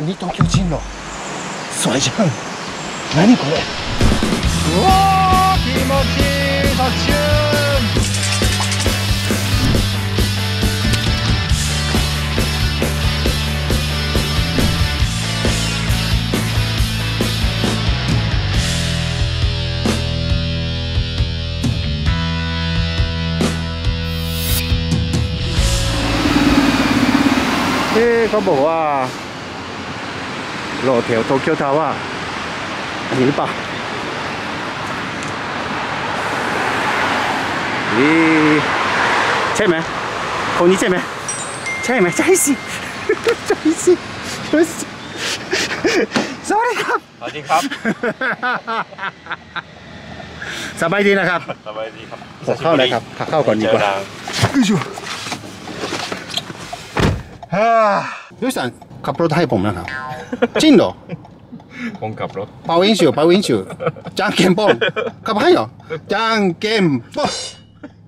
ン東京人のそれじゃん。何これ。うわ気持ちいい。途中。えー、こんは。 โลแถวโตเกียวทาวาหรือเปล่าใช่ไหมคนนี้ใช่ไหมใช่ไหมใช่สิใช่สิใช่สิสวัสดีครับ สวัสดีครับ สบายดีนะครับ สบายดีครับขอเข้าเลยครับขอเข้าก่อนดีกว่ายูชูฮ่าดูสัน ขับรถให้ผมนะครับ จริงเหรอคงกลับรถเป่ายิงฉุบเป่ายิงฉุบจางเกมป้องขับให้เหรอจางเกมป้อง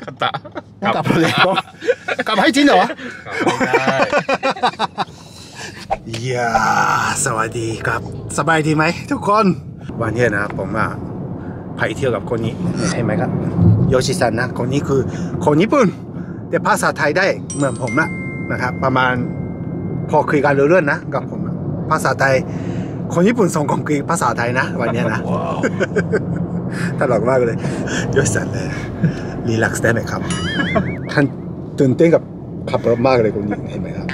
กตะกลับเลยป้องกลับให้จริงเหรอกลับไม่ได้いやーสวัสดีครับ สบายดีไหมทุกคน วันนี้นะผมอะไปเที่ยวกับคนนี้เห็นไหมครับโยชิซันนะคนนี้คือคนญี่ปุ่นแต่ภาษาไทยได้เหมือนผมนะนะครับ ประมาณ พอคุยกันรู้เรื่องนะกับผมนะภาษาไทย คนญี่ปุ่นส่งผมคุยภาษาไทยนะ วันนี้นะว้าวตลกมากเลยโยชิซันเลยรีแลกซ์ได้ไหมครับท่านตื่นเต้นกับขับรถมากเลยคนนี้เห็นไหมครับ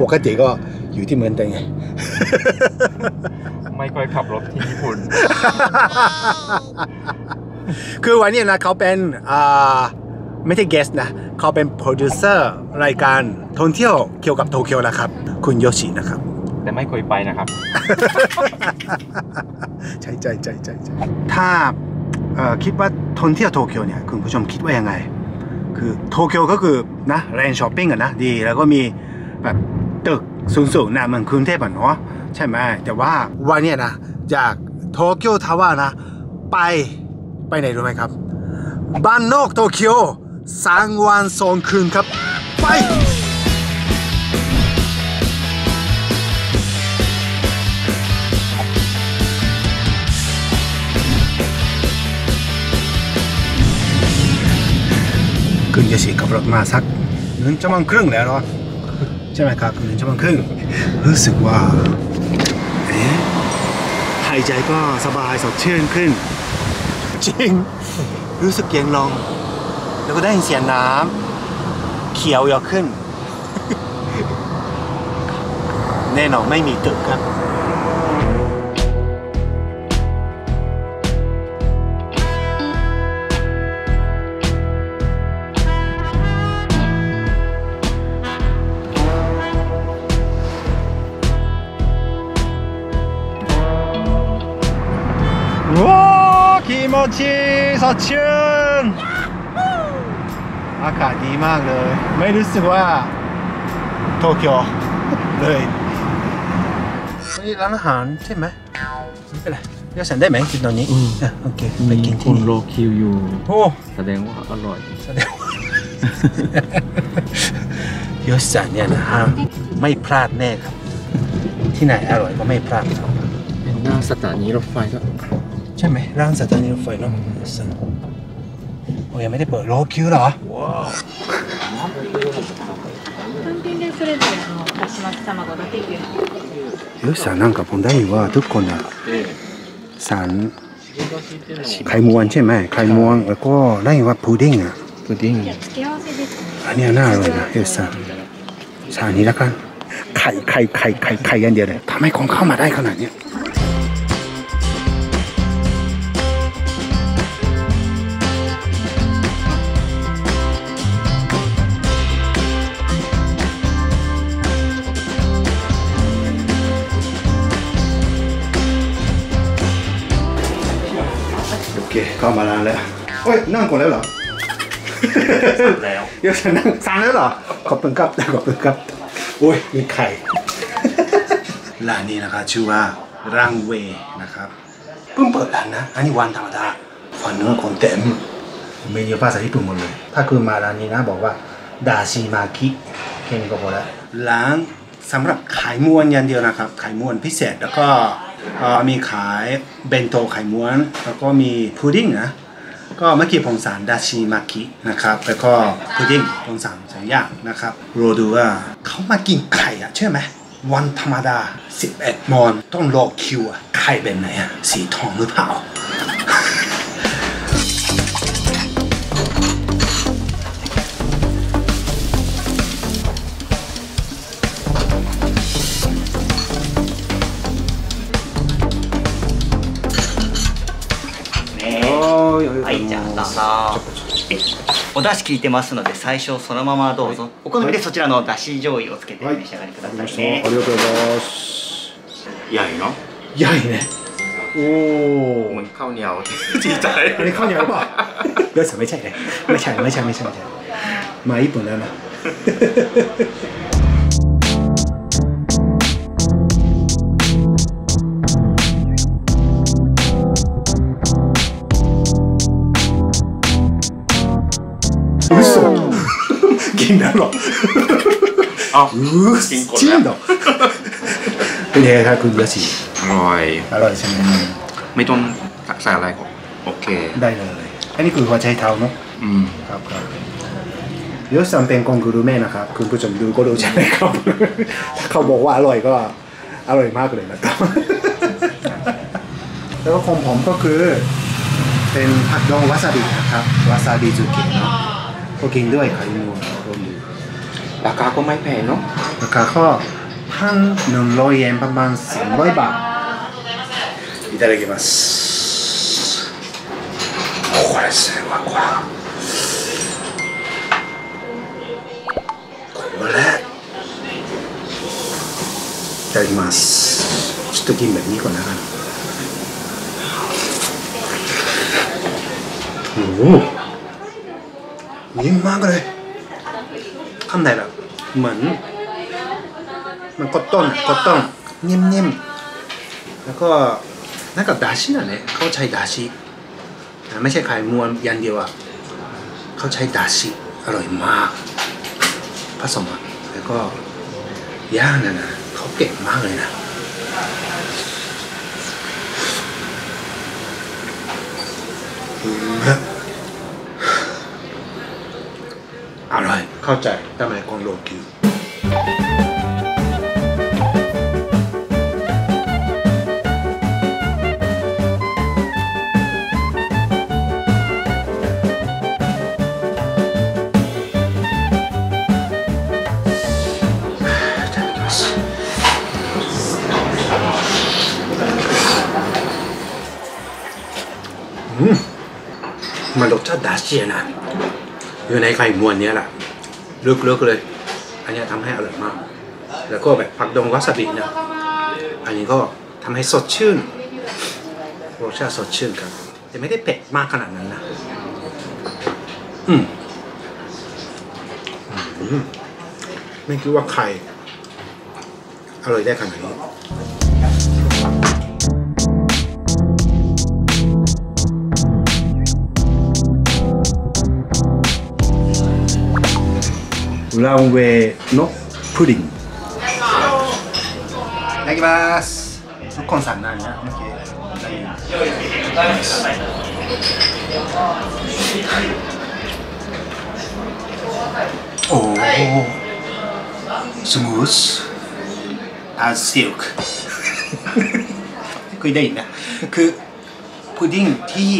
ปกติก็อยู่ที่เมืองไทยไงไม่ค่อยขับรถที่ญี่ปุ่น คือวันนี้นะเขาเป็นอ่า ไม่ใช่ guest นะ เขาเป็นโปรดิวเซอร์รายการท่องเที่ยวเกี่ยวกับโตเกียวนะครับ คุณโยชินะครับ แต่ไม่เคยไปนะครับ ใช่ใช่ใช่ใช่ใช่ถ้าเอ่อคิดว่าท่องเที่ยวโตเกียวเนี่ย คุณผู้ชมคิดว่ายังไง คือโตเกียวก็คือนะแรนช้อปปิ้งอะนะดี แล้วก็มีแบบตึกสูงๆนะเหมือนกรุงเทพอะเนาะใช่ไหมแต่ว่าวันเนี้ยนะ จากโตเกียวทาวานะ ไปไปไหนรู้ไหมครับบ้านนอกโตเกียว สามวันสองคืนครับ ไปคุณจะฉีกขับรถมาสักหนึ่งชั่วโมงครึ่งแล้วเนาะใช่ไหมครับหนึ่งชั่วโมงครึ่งรู้สึกว่าเอ๊หายใจก็สบายสดชื่นขึ้น จริง รู้สึกเย็นลง แล้วก็ได้ยินเสียงน้ำเขียวเยอะขึ้น แน่นอนไม่มีตึกครับ ว้าว気持ちいいสดชื่น อากาศดีมากเลย ไม่รู้สึกว่าโตเกียวเลยนี่ร้านอาหารใช่ไหมไม่เป็นไรเรียกฉันได้ไหมกินตอนนี้อะโอเคไปกินที่คุณนี่โรคิวอยู่โอ้แสดงว่าอร่อย แสดงว่าเยสสันเนี่ยนะฮะไม่พลาดแน่ครับ ที่ไหนอร่อยก็ไม่พลาดครับเป็นหน้าสถานีรถไฟก็ใช่ไหมร้านสถานีรถไฟเนาะเยสสันโอ้ยังไม่ได้เปิดรอคิวเหรอว้าว 単品でそれぞれあのだし巻き卵だけ牛 เยสสันなんかผมได้ยินว่าทุกคนอ่ะสั่งไข่ม้วนใช่ไหมไข่ม้วนแล้วก็ได้ยินว่าพุดดิ้งอ่ะ พุดดิ้ง いや付け合わせですね อันเนี้ยน่าอร่อยนะเยสสันสั่งอันนี้แล้วกันไข่ไข่ไข่ไข่ไข่กันเดียวเลยทำให้คนเข้ามาได้ขนาดเนี้ย โอเคเข้ามาร้านแล้วเฮ้ยนั่งก่อนแล้วเหรอแล้วเดี๋ยวจะนั่งสั่งแล้วเหรอขอบคุณครับขอบคุณครับโอ้ยมีไข่ร้านนี้นะครับชื่อว่ารังเวนะครับเพิ่งเปิดร้านนะอันนี้วันธรรมดาฝันเนื้อคนเต็มเมนูภาษาญี่ปุ่นหมดเลย ถ้าคุณมาร้านนี้นะบอกว่าดาชิมากิแค่นี้ก็พอแล้วร้านสำหรับขายม้วนอย่างเดียวนะครับ ขายม้วนพิเศษแล้วก็เอ่อ มีขายเบนโตไข่ม้วน แล้วก็มีพุดดิ้งนะก็เมื่อกี้ผมสั่งดาชิมากินะครับแล้วก็พุดดิ้งผมสั่งสองอย่างนะครับรอดูว่าเขามากินไข่อะเชื่อไหมวันธรรมดา 11โมงต้องรอคิวอะไข่เป็นไหนอะสีทองหรือเปล่า じゃあどうぞ。お出汁聞いてますので最初そのままどうぞ、はい、お好みでそちらの出汁醤油をつけてお召し上がりくださいね、はい、ありがとうございます。やいのやいね。おお顔に合わせていただい顔に合わばよしめちゃいね。めちゃめちゃいめちゃまあ一本だな。 กินแล้วเหรอเอ้าうーกินก่อนจริงด้วเหรอเป็นไงครับคุณยาชีอร่อย อร่อยใช่ไหมไม่ต้องใส่อะไรก็โอเค ได้เลย อันนี้คือหัวใจเท้าเนาะอืม ครับครับยศสัมเป็นกองกุรุเม่นะครับ คุณผู้ชมดูก็รู้ใช่ไหมครับ ถ้าเขาบอกว่าอร่อยก็อร่อยมากเลยนะครับ แล้วก็ของผมก็คือ เป็นผักดองวาซาบินะครับ วาซาบิจุกิเนาะก็กินด้วยไข่มู รวมดู ราคาก็ไม่แพงเนาะ ราคาก็พันหนึ่งร้อยเยนประมาณสามร้อยบาทいただきますこれすごいこれこれいただきますちょっとกินแบบนี้ก่อนนะกันโอ้โหนิ่มมาก เหมือน มันกดต้นกดต้นนิ่มๆแล้วก็นั่นกับดาชิน่ะเนี่ยเขาใช้ดาชิไม่ใช่ไข่มวนยันเดียวอะเขาใช้ดาชิอร่อยมากผสมอะแล้วก็ย่างน่ะนะเขาเก่งมากเลยนะอืมอร่อย เข้าใจทำไมคนโลกิวมันรสชาติดาเชียนะอยู่ในไข่มวนเนี้ยแหละ ลึกๆเลย อันนี้ยทำให้อร่อยมาก แล้วก็แบบผักดองวาซาบิเนี่ยอันนี้ก็ทำให้สดชื่นรสชาติสดชื่นครับแต่ไม่ได้เผ็ดมากขนาดนั้นนะอืมอืมไม่คิดว่าไข่อร่อยได้ขนาดนี้ ランウェイのプリンいただきますทุกคนสั่งนานนะเมื่อกี้โอ้สมูท as silk คุยได้ยินนะ คือพุดดิ้งที่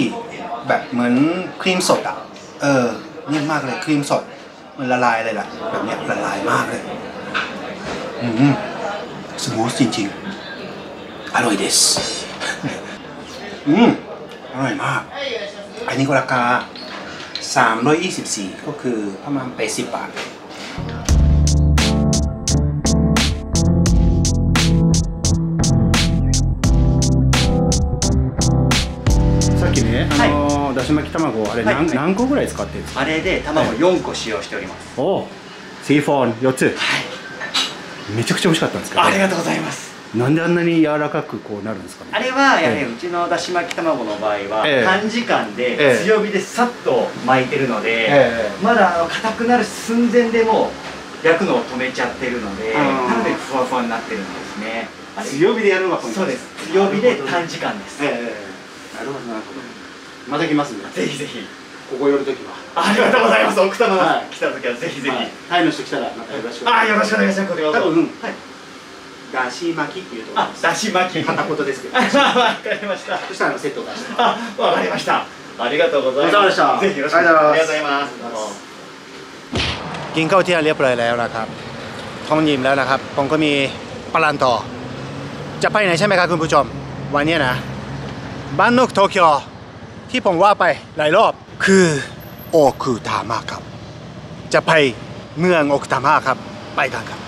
แบบเหมือนครีมสดอ่ะ เออนิ่มมากเลยครีมสด มันละลายเลยล่ะ แบบเนี้ยละลายมากเลย อืมสมูทจริงๆ อร่อยเดสอืมอร่อยมาก อันนี้ก็ราคา 324 ก็คือประมาณ80บาท だし巻き卵あれ何,、はい。何個ぐらい使ってるんですか？あれで卵4個使用しております、おおシーフォン4つめちゃくちゃ美味しかったんですけどありがとうございます。なんであんなに柔らかくこうなるんですか？ねあれはやはええりうちのだし巻き卵の場合はええ。短時間でええ。強火でさっと巻いてるので、えまだあの硬くなる寸前でも焼くのを止めちゃってるのでなのでふわふわになってるんですね。強火でやるのがポイントそうです。強火で短時間です。なるほどなるほどまた来ますねぜひぜひここ寄るときはありがとうございます奥多摩はい来た時はぜひぜひ、はいタイの人来たらまたよろしくおあ願いしますーよろしくお願いしますこれは多分はいだし巻きっていうと思いあますだし巻き片言ですけどあわかりましたそしたらあのセットを出してあわかりましたありがとうございますお疲れ様でしたぜひよろしくお願いしますありがとうございますどうも กินข้าวเที่ยงเรียบร้อยแล้วนะครับ ท้องยิ้มแล้วนะครับ ผมก็มีปลันต่อ จะไปไหนใช่ไหมครับคุณผู้ชม วันนี้นะ บ้านนกโตเกียว ที่ผมว่าไปหลายรอบคือโอคุทามะครับ จะไปเมืองโอคุทามะครับ ไปกันครับ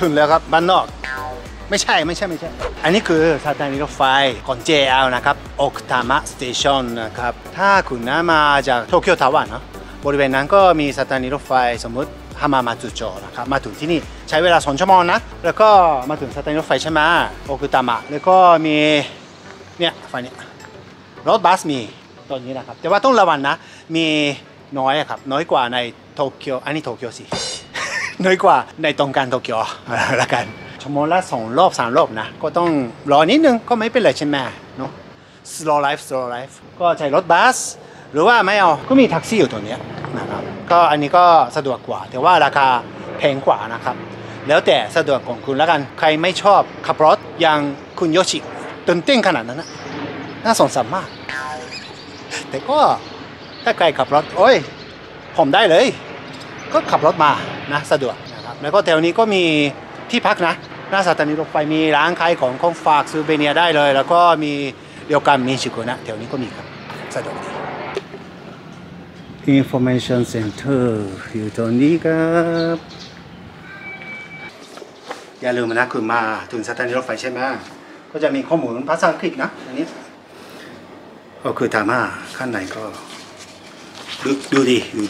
ถึงแล้วครับบ้านนอก ไม่ใช่ไม่ใช่ไม่ใช่ อันนี้คือสถานีรถไฟของ JR นะครับโอคตามะสเตชันนะครับ ถ้าคุณนะมาจากโตเกียวทาวน์เนะบริเวณนั้นก็มีสถานีรถไฟสมมติฮามามาจุโจนะครับ มาถึงที่นี่ใช้เวลาสองชั่วโมงนะ แล้วก็มาถึงสถานีรถไฟใช่ไหมโอคุตามะ แล้วก็มีเนี่ยฝั่งนี้รถบัสมีตอนนี้นะครับ แต่ว่าต้องระวังนะ มีน้อยอะครับ น้อยกว่าในโตเกียว อันนี้โตเกียวสิ น้อยกว่าในตรงกลางโตเกียวละกัน ชั่วโมงละสองรอบสามรอบนะ ก็ต้องรอนิดนึงก็ไม่เป็นไรใช่ไหมเนาะ slow life slow life ก็ใช้รถบัส หรือว่าไม่เอา ก็มีแท็กซี่อยู่ตัวเนี้ยนะครับ ก็อันนี้ก็สะดวกกว่า แต่ว่าราคาแพงกว่านะครับ แล้วแต่สะดวกของคุณแล้วกัน ใครไม่ชอบขับรถอย่างคุณโยชิตื่นเต้นขนาดนั้นนะน่าสงสารมาก แต่ก็ถ้าใครขับรถ โอ้ย ผมได้เลย ก็ขับรถมานะสะดวกนะครับ แล้วก็แถวนี้ก็มีที่พักนะ หน้าสถานีรถไฟมีร้านขายของของฝากซูเวเนียร์ได้เลย แล้วก็มีเดียวกันมีชิโกนะแถวนี้ก็มีครับสะดวกดี Information Center อยู่ตรงนี้ครับอย่าลืมนะคุณมาถึงสถานีรถไฟใช่ไหมก็จะมีข้อมูลภาษาอังกฤษนะอันนี้ก็คือถามว่าข้างในก็ดูดูดีดู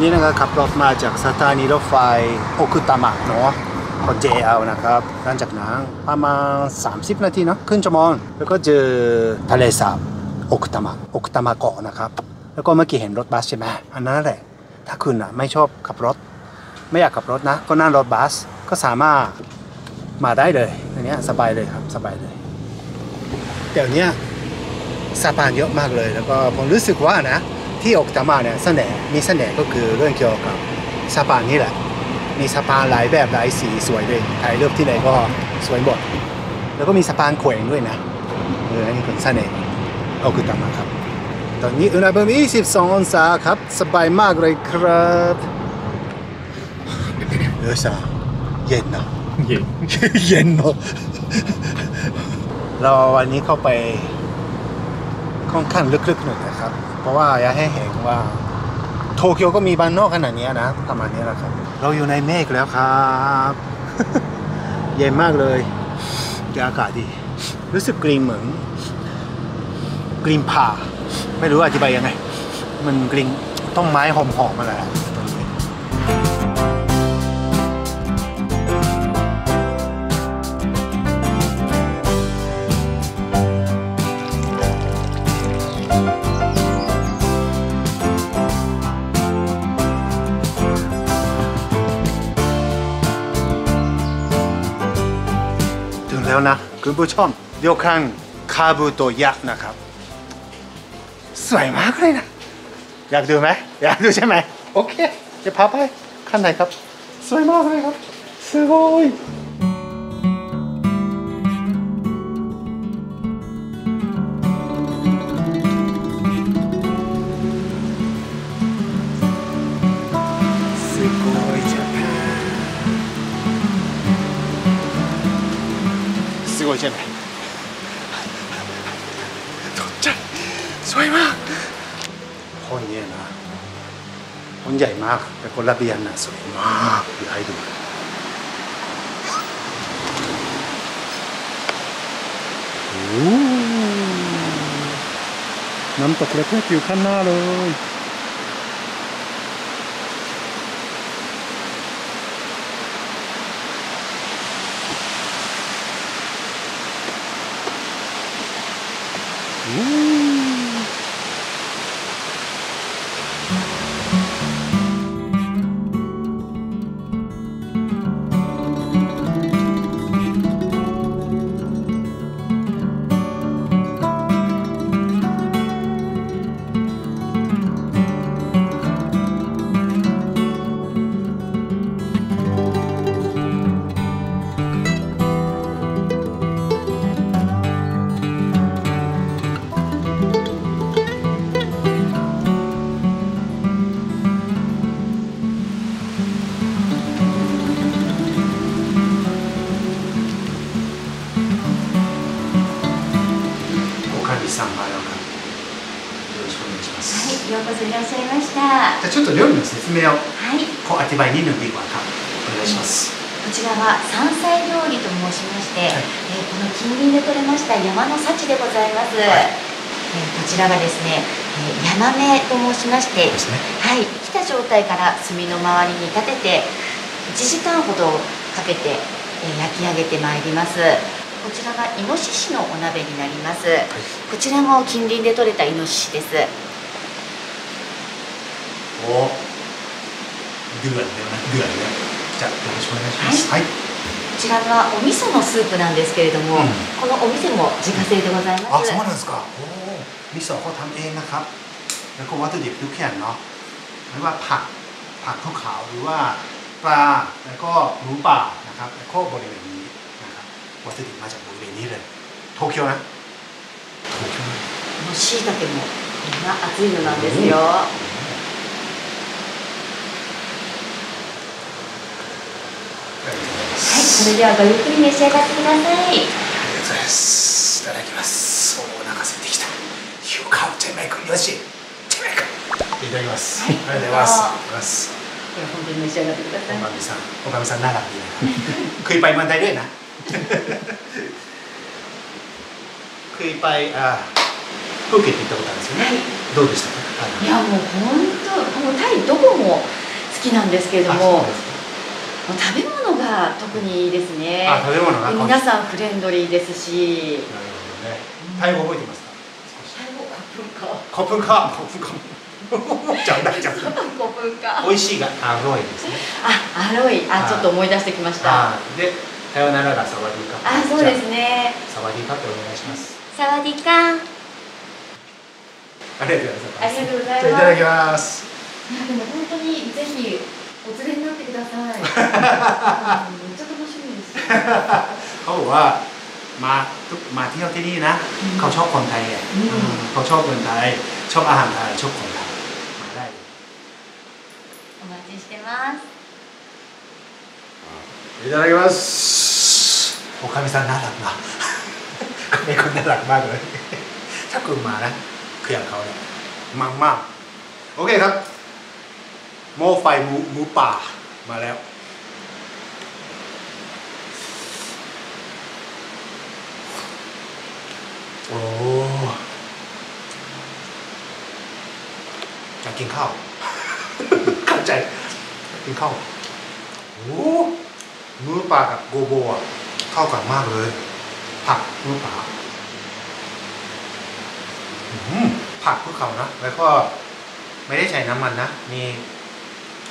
นนี้นะครับขับรถมาจากสถานีรถไฟโอคุตามะเนาะของ JL นะครับหลังจากนั้นประมาณ30 นาทีเนาะครึ่งชั่วโมงแล้วก็เจอทะเลสาบโอคุตามะโอคุตามะเกาะนะครับ แล้วก็เมื่อกี้เห็นรถบัสใช่ไหมอันนั้นแหละ ถ้าคุณอะไม่ชอบขับรถ ไม่อยากขับรถนะ ก็นั่งรถบัสก็สามารถมาได้เลยอันเนี้ยสบายเลยครับสบายเลยเดี๋ยวเนี้ยสะพานเยอะมากเลยแล้วก็ผมรู้สึกว่านะ ที่ออกตามาเนี่ยเสน่ห์มีเสน่ห์ก็คือเรื่องเกี่ยวกับสะพานนี่แหละ มีสะพานหลายแบบหลายสีสวยเลยถ่ายรูปที่ไหนก็สวยหมด แล้วก็มีสะพานแขวงด้วยนะเอออันนี้เป็นเสน่ห์ออกตามาครับ ตอนนี้อุณหภูมิ22องศาครับ สบายมากเลยครับเออสาเย็นนะเย็นเย็นเนอะเราวันนี้เข้าไปค่อนข้างลึกๆหน่อยนะครับ เพราะว่าอยากให้เห็นว่า โตเกียวก็มีบ้านนอกขนาดนี้นะประมาณนี้แหละครับ เราอยู่ในเมฆแล้วครับเย็นมากเลยอากาศดี รู้สึกกรีนเหมือนกรีนผ่า ไม่รู้อธิบายยังไง มันกรีนต้นไม้หอมๆอะไร คุณผู้ชมเดียวกันคาบุโตยะนะครับ สวยมากเลยนะ อยากดูไหมอยากดูใช่ไหมโอเค จะพาไปข้างในครับ สวยมากเลยครับすごい าก แต่คนละเบียนน่ะสวยมากอยากให้ดูน้ำตกเล็กๆอยู่ข้างหน้าเลย ようこそいらっしゃいました。はじゃあちょっと料理の説明をい、こうアティバイニーのビーバーかお願いします、こちらは山菜料理と申しまして、はいえーこの近隣で採れました山の幸でございます。はいえーこちらがですね、えーヤマメと申しまして、ねはい、来た状態から炭の周りに立てて1時間ほどかけて、えー焼き上げてまいります。こちらがイノシシのお鍋になります。こちらも近隣で採れたイノシシです。おเดือดเลยนะเดือดเลยじゃあよろしくお願いしますはい、こちらがお味噌のスープなんですけれども、うんこのお店も自家製でございます。あそうなんですかโอ้มิโซะเขาทำเองนะครับ แล้วก็วัตถุดิบทุกอย่างเนาะไม่ว่าผักผักข้าวขาวหรือว่าปลาแล้วก็หมูป่านะครับแล้วก็บริเวณนี้นะครับวัตถุดิบมาจากบริเวณนี้เลยโตเกียวนะโตเกียวนะ この椎茸もこんな熱いのなんですよ。はい、 それではごゆっくり召し上がってください。ありがとうございます。いただきます。お腹空いてきた。You come to make m u s いただきます、はい、ありがとうございます。いや本当に召し上がってください。おかみさんおかみさんなら食いパイ満タイだよな。食いパイ あプーケット行ったことあるんですよね、はい、どうでしたか？い。やもう本当もうタイどこも好きなんですけれども、ね、食べ物が特にいいですね。あ、食べ物が。で皆さんフレンドリーですし、なるほどね。タイ語覚えてますか？タイ語古文化、コップンカ。コップンカ。じゃあ。美味しいがアロイですね。あ、アロイ、あ、はいちょっと思い出してきました。はい。で、さよならがサワディーカ。あ、そうですね。サワディーカってお願いします。サワディカ。ありがとうございます。ありがとうございただきます。いやでも本当にぜひお連れになってください。 うんめっちゃ楽しみです。 เขาบอกว่ามาทุกมาเที่ยวที่นี่นะ เขาชอบคนไทยไง อืม อืมเขาชอบคนไทย ชอบอาหารไทย ชอบคนไทย มาได้เลย お待ちしてます。いただきますおかみさんน่ารักนะเป็นคนน่ารักมากเลย ถ้าคุณมานะคืออย่างเขาเนี่ยมังมากโอเคครับหม้อไฟหมูหมูป่ามาแล้ว โอ้อยากกินข้าวเข้าใจกินข้าวโอ้มือปลากับโกโบอะเข้ากันมากเลย ผักมือปลาผักพวกเขานะ แล้วก็ไม่ได้ใช้น้ำมันนะ มี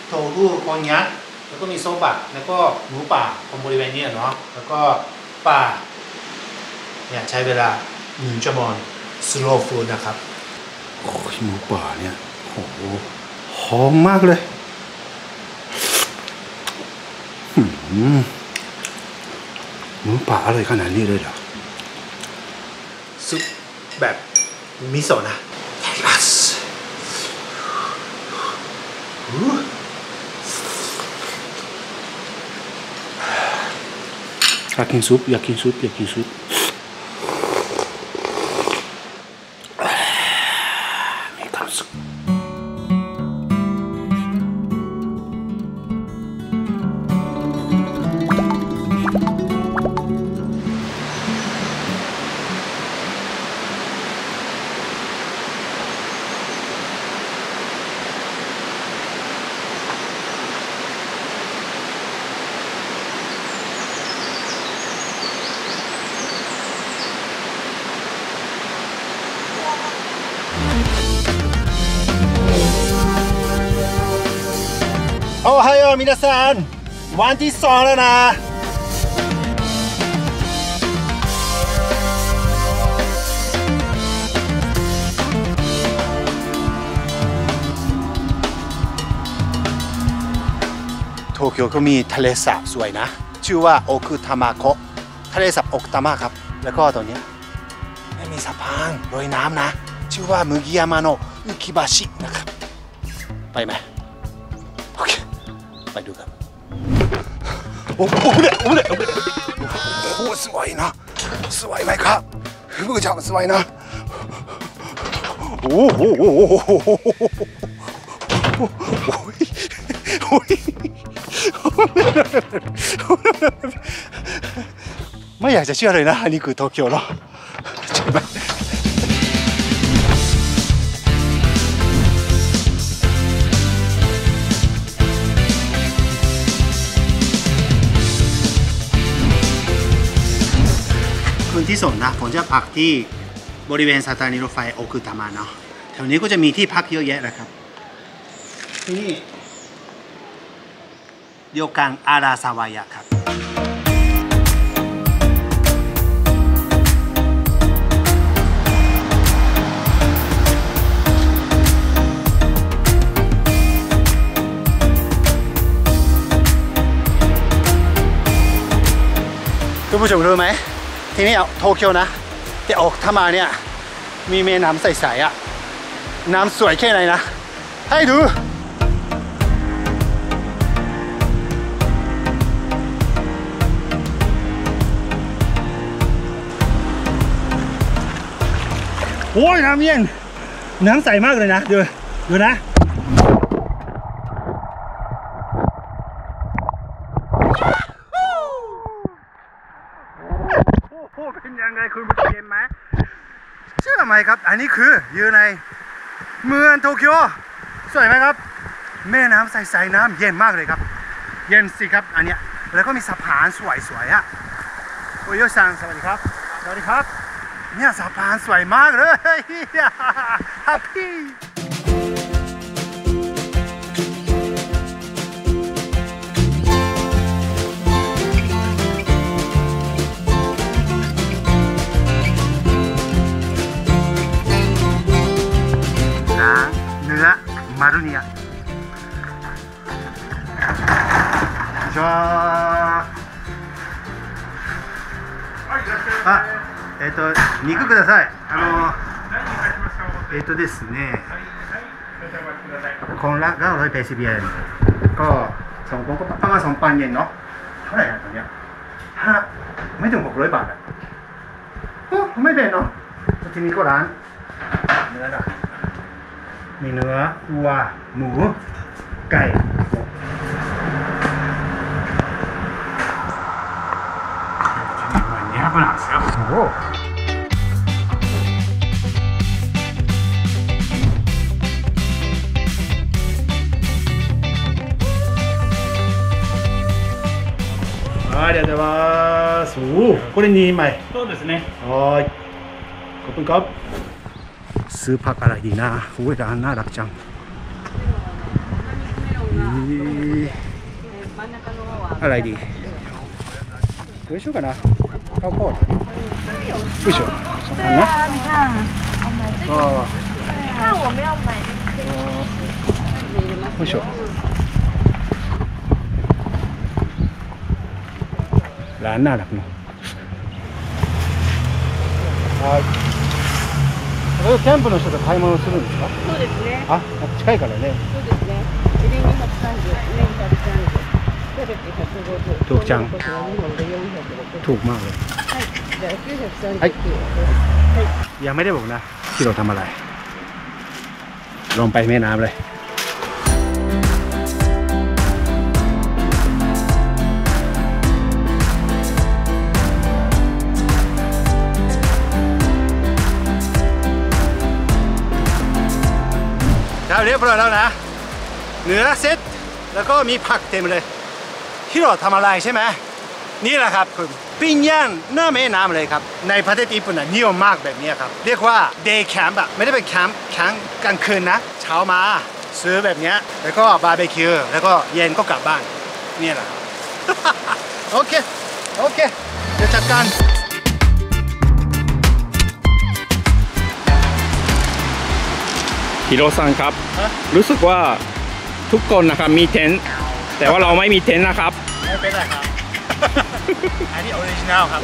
โทฟูโคนยักแล้วก็มีโซบะ แล้วก็หมูป่าตรงบริเวณนี้เนาะ แล้วก็ปลาเนี่ยใช้เวลา หมูแงจมอนสโลฟูดนะครับ โอ้ยหมูป่าเนี่ยโอ้หอมมากเลยหมูป่าอร่อยขนาดนี้เลยเหรอ ซุปแบบมิโซะนะเท็กซัสอยากกินซุปอยากกินซุปอยากกินซุป โอไฮโอมินาซันวันที่สองแล้วนะ โตเกียวก็มีทะเลสาบสวยนะ ชื่อว่าโอคุทามาโคะทะเลสาบโอคุตามะครับ แล้วก็ตรงนี้ไม่มีสะพานลอยน้ำนะ ชื่อว่ามุกิยามาโนอุคิบาชินะครับ ไปไหม ไปดูกันโอ้โหเนี่ยโอ้โหเนี่ยโอ้โหโอ้โหสวยนะสวยไหมครับผู้ชมสวยนะโอ้โหโอ้โหโอ้โหโอ้ยโอ้ยไม่อย ที่สองนะผมจะพักที่บริเวณสถานีรถไฟโอคุตามะเนาะแถวนี้ก็จะมีที่พักเยอะแยะเลยครับที่นี่เดียวกันอาราซาวายะครับคุณผู้ชมรู้ไหม ที่นี่โตเกียวนะ แต่ออกถ้ามาเนี่ย มีแม่น้ำใสๆอะน้ำสวยแค่ไหนนะ ให้ดูโอ้ยน้ำเย็น น้ำใสมากเลยนะ ดู ดูนะ โอ้โหเป็นยังไงคุณผู้ชมเห็นไหมเชื่ อันนี้คืออยู่ในเมืองโตเกียวสวยไหมครับ แม่น้ำใสๆน้ำเย็นมากเลยครับ เย็นสิครับอันเนี้ยแล้วก็มีสะพานสวยๆอะโอโยซังสวัสดีครับ สวัสดีครับ เนี่ยสะพานสวยมากเลยฮัปปี้ มารุเนียじゃああえっ、と肉くださいあのえっ、とですねคนละ980เยนก็สองคนก็ประมาณ2,000เยนเนาะเท่าไหร่อะตอนเนี้ยห้าไม่ถึง600บาทอะโอ้ไม่เป็นเนาะทีนี้ก็ร้านเนื้อละ มีเนื้อวัวหมู ไก่200なんですよ。おお。はい、ありがとうございます。おお、これ2枚。そうですね。はーい。ขอบคุณครับ ซื้อผักอะไรดีนะโอ้ยร้านน่ารักจังนี่อะไรดีどうしようかなข้าวโพดよいしょสองอันนะก็よいしょร้านน่ารักเนาะはいこれ キャンプの人と買い物するんですかそうですね。あ、近いからね。そうですね。エリンギ130、ネギ130、キャベツ150。ถูกจัง こちら2本で460。 ถูกมากเลย じゃあ939円。はいยังไม่ได้บอกนะ ที่เราทำอะไร ลองไปแม่น้ำเลย เรียบร้อยแล้วนะ เนื้อเซ็ตแล้วก็มีผักเต็มเลยที่เราทำอะไรใช่ไหมนี่แหละครับคือปิ้งย่างหน้าแม่น้ำเลยครับ ในประเทศญี่ปุ่นน่ะนิยมมากแบบนี้ครับ เรียกว่า day camp อะไม่ได้เป็นแคมป์แคมป์กลางคืนนะ เช้ามาซื้อแบบนี้แล้วก็บาร์บีคิวแล้วก็เย็นก็กลับบ้าน นี่แหละโอเค โอเค เดี๋ยวจัดการ ฮิโรซังครับ ฮะ รู้สึกว่าทุกคนนะครับมีเต็นท์แต่ว่าเราไม่มีเต็นท์นะครับ ไม่เป็นไรครับ อันนี้ออริจินัลครับ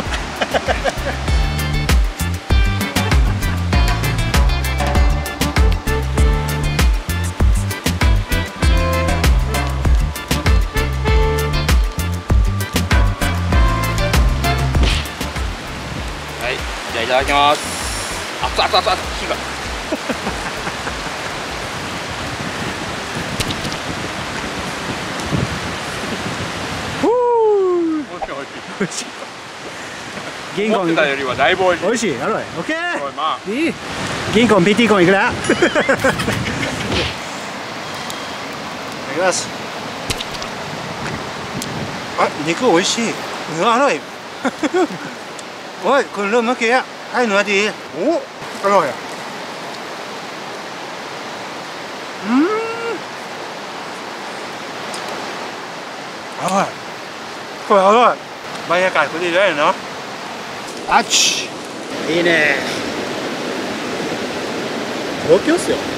はい、じゃあいただきます。熱々熱々 美味しい銀行たよりはだいぶ美味しい。美味しい。やろいオッケーまあ。いい。銀行ビティコンいくら？いただきます。あ肉美味しい。うわろい。おいこれ向けや。はいのわでお？あろやうん。あろいこれあろいバイアカーこれいらないのあっち。いいね。東京っすよ。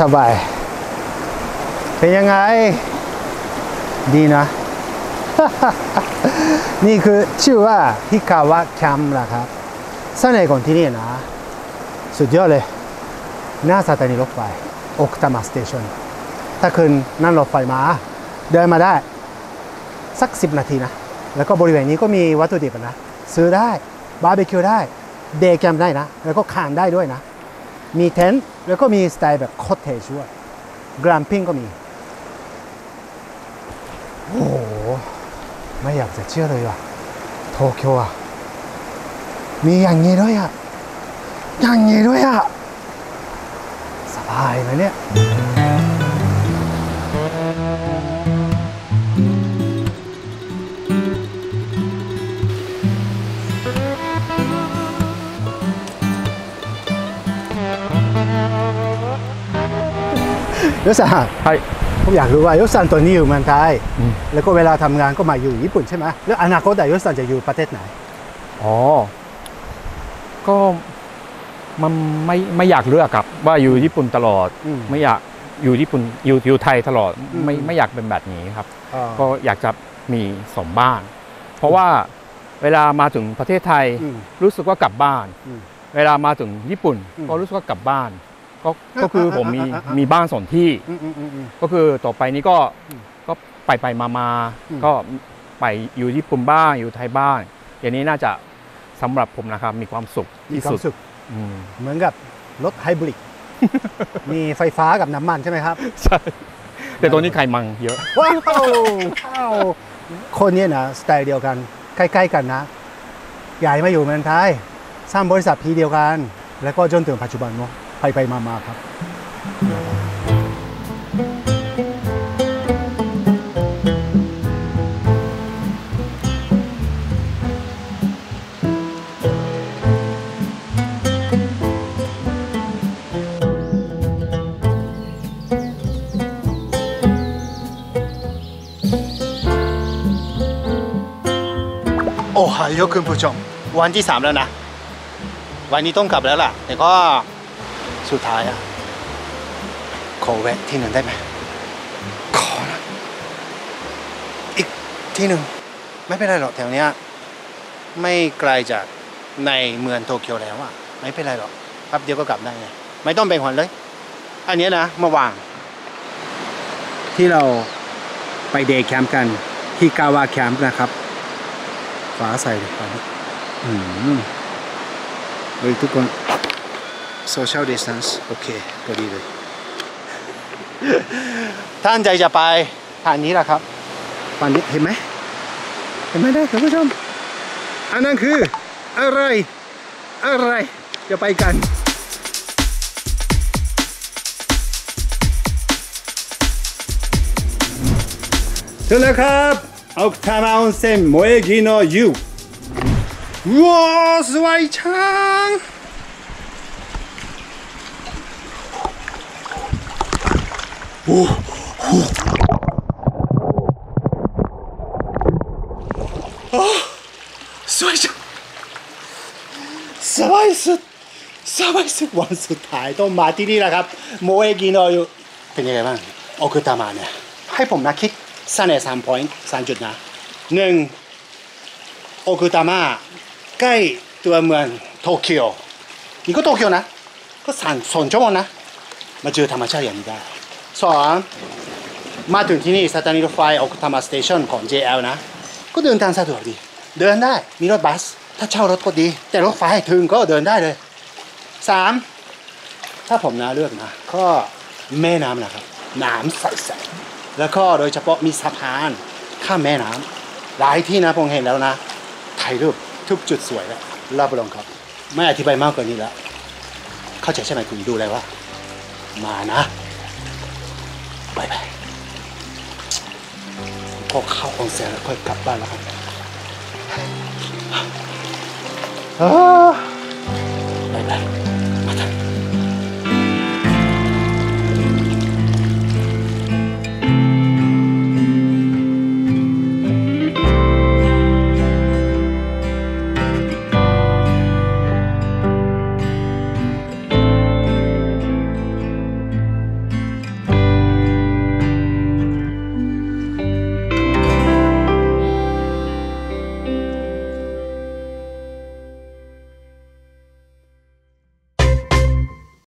สบาย เป็นยังไง ดีนะ นี่คือชื่อว่าฮิคาวะแคมป์นะครับเสน่ห์ของที่นี่นะ สุดยอดเลย หน้าสถานีรถไฟโอคุตามา station ถ้าคุณนั่งรถไฟมา เดินมาได้ สัก 10 นาทีนะ แล้วก็บริเวณนี้ก็มีวัตถุดิบนะ ซื้อได้ บาร์บีคิวได้ day camp ได้นะ แล้วก็ค้างได้ด้วยนะ มีเต็นท์แล้วก็มีสไตล์แบบ cottage ด้วย glamping ก็มี โอ้โห ไม่อยากจะเชื่อเลยว่ะ โตเกียวอะ มีอย่างนี้ด้วยอะ อย่างนี้ด้วยอะ สบายไหมเนี่ย ยศสันはいผมอยากรู้ว่ายศสันตัวนี้อยู่เมืองไทยแล้วก็เวลาทำงานก็มาอยู่ญี่ปุ่นใช่ไหมแล้วอนาคตอะยศสันจะอยู่ประเทศไหน อ๋อ ก็มันไม่ไม่อยากเลือกครับ ว่าอยู่ญี่ปุ่นตลอด อืมไม่อยากอยู่ญี่ปุ่นอยู่อยู่ไทยตลอด อืม ไม่ไม่อยากเป็นแบบนี้ครับอ่าก็อยากจะมีสองบ้าน เพราะว่าเวลามาถึงประเทศไทย อืมรู้สึกว่ากลับบ้าน อืมเวลามาถึงญี่ปุ่น อืม ก็รู้สึกว่ากลับบ้าน ก็ก็คือผมมีอ่าอ่าอ่ามีบ้านสองที่ อืมอืมอืมอืม ก็คือต่อไปนี้ก็อืมก็ไปไปมามาอืม ก็ไปอยู่ญี่ปุ่นบ้างอยู่ไทยบ้างอย่างนี้น่าจะสำหรับผมนะครับมีความสุขมีที่ความสุดสุขอืมเหมือนกับรถไฮบริด มีไฟฟ้ากับน้ำมันใช่ไหมครับ ใช่แต่ตัวนี้ไขมันเยอะ ว้าวว้าวคนเนี้นะสไตล์เดียวกัน ใกล้ๆกันนะย้ายมาอยู่เมืองไทยสร้างบริษัทพีเดียวกัน แล้วก็จนถึงปัจจุบันเนาะ ไปไปๆมาๆครับโอ้ยยกคุณผู้ชม วันที่สามแล้วนะ วันนี้ต้องกลับแล้วล่ะ แต่ก็ สุดท้ายอะขอแวะที่หนึ่งได้ไหมขอนะอีกที่หนึ่งไม่เป็นไรหรอกแถวเนี้ยไม่ไกลจากในเมืองโตเกียวแล้วอะไม่เป็นไรหรอกแป๊บเดียวก็กลับได้ไงไม่ต้องเป็นห่วงเลย อันเนี้ยนะเมื่อวานที่เราไปเดย์แคมป์กันที่กาวาแคมป์นะครับฟ้าใสเลยตอนนี้อืมเฮ้ยทุกคน social distance โอเคพอดีเลย ท่านใจจะไปทางนี้แหละครับฝั่งนี้เห็นไหมเห็นไหมได้ท่านผู้ชม อันนั้นคืออะไร อะไรจะไปกัน ถึงแล้วครับ奥特曼温泉萌え木の湯うわーสวยช่าง โอ้โหโอ้สวยจังสบายสุดสบายสุดวันสุดท้ายต้องมาที่นี่แหละครับโมเอกิโนยุเป็นยังไงบ้างโอคุตามาเนี่ยให้ผมนะคิดสั้นนสาม point สามจุดนะหนึ่งโอคุตามาใกล้ตัวเมืองโตเกียวนี่ก็โตเกียวนะ ก็สามสองชั่วโมงนะ มาเจอธรรมชาติอย่างนี้ได้ สองมาถึงที่นี่สถานีรถไฟโอคุตามาสเตชันของ JL นะ ก็เดินทางสะดวกดี เดินได้มีรถบัส ถ้าเช่ารถก็ดี แต่รถไฟถึงก็เดินได้เลยสามถ้าผมนะเลือกนะ ก็แม่น้ำนะครับน้ำใสๆแล้วก็โดยเฉพาะมีสะพานข้ามแม่น้ำหลายที่นะผมเห็นแล้วนะถ่ายรูปทุกจุดสวยแล้วรับรองครับ ไม่อธิบายมากกว่านี้แล้ว เข้าใจใช่ไหมคุณดูเลยว่า มานะ พอเข้าของเสียแล้วค่อยกลับบ้านแล้วครับไปไป